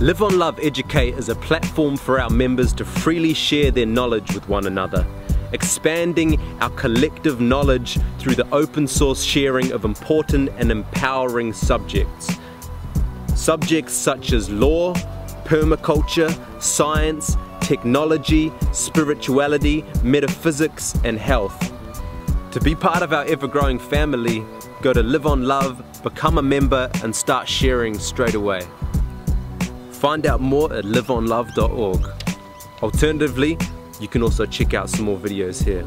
Live on Love Educate is a platform for our members to freely share their knowledge with one another, expanding our collective knowledge through the open source sharing of important and empowering subjects. Subjects such as law, permaculture, science, technology, spirituality, metaphysics, and health. To be part of our ever growing family, go to Live on Love, become a member, and start sharing straight away. Find out more at liveonlove.org. Alternatively, you can also check out some more videos here.